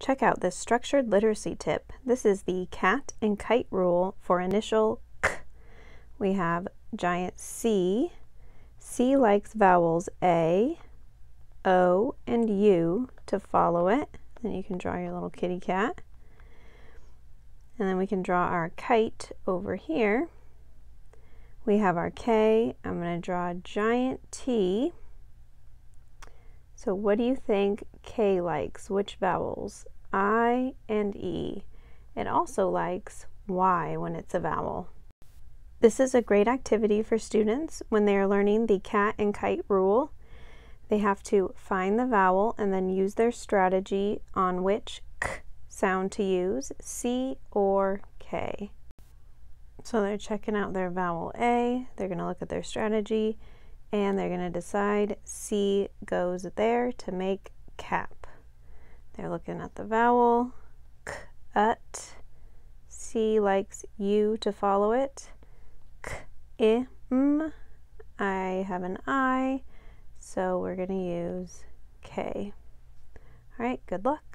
Check out this structured literacy tip. This is the cat and kite rule for initial k. We have giant C. C likes vowels A, O, and U to follow it. Then you can draw your little kitty cat. And then we can draw our kite over here. We have our K. I'm going to draw a giant T. So what do you think K likes? Which vowels? I and E. It also likes Y when it's a vowel. This is a great activity for students when they are learning the cat and kite rule. They have to find the vowel and then use their strategy on which k sound to use, C or K. So they're checking out their vowel A, they're going to look at their strategy, and they're going to decide C goes there to make cap. They're looking at the vowel, k, ut, C likes U to follow it, k, I, m, I have an I, so we're going to use K. All right, good luck.